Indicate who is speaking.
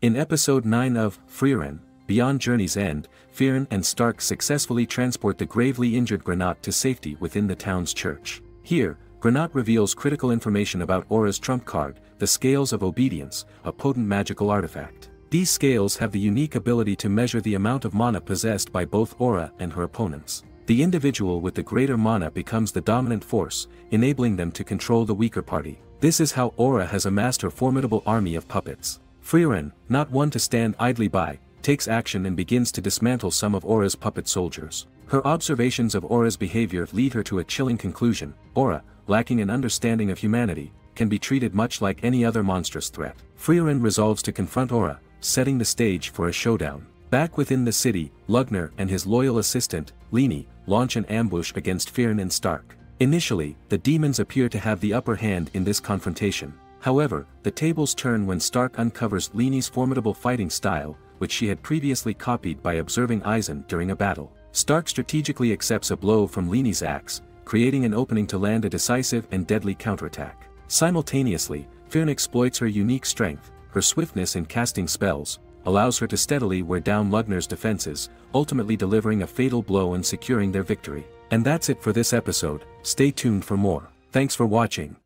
Speaker 1: In episode 9 of Frieren, Beyond Journey's End, Fern and Stark successfully transport the gravely injured Granat to safety within the town's church. Here, Granat reveals critical information about Aura's trump card, the Scales of Obedience, a potent magical artifact. These scales have the unique ability to measure the amount of mana possessed by both Aura and her opponents. The individual with the greater mana becomes the dominant force, enabling them to control the weaker party. This is how Aura has amassed her formidable army of puppets. Frieren, not one to stand idly by, takes action and begins to dismantle some of Aura's puppet soldiers. Her observations of Aura's behavior lead her to a chilling conclusion, Aura, lacking an understanding of humanity, can be treated much like any other monstrous threat. Frieren resolves to confront Aura, setting the stage for a showdown. Back within the city, Lugner and his loyal assistant, Linie, launch an ambush against Fern and Stark. Initially, the demons appear to have the upper hand in this confrontation. However, the tables turn when Stark uncovers Linie's formidable fighting style, which she had previously copied by observing Eisen during a battle. Stark strategically accepts a blow from Linie's axe, creating an opening to land a decisive and deadly counterattack. Simultaneously, Fern exploits her unique strength, her swiftness in casting spells, allows her to steadily wear down Lugner's defenses, ultimately delivering a fatal blow and securing their victory. And that's it for this episode, stay tuned for more. Thanks for watching.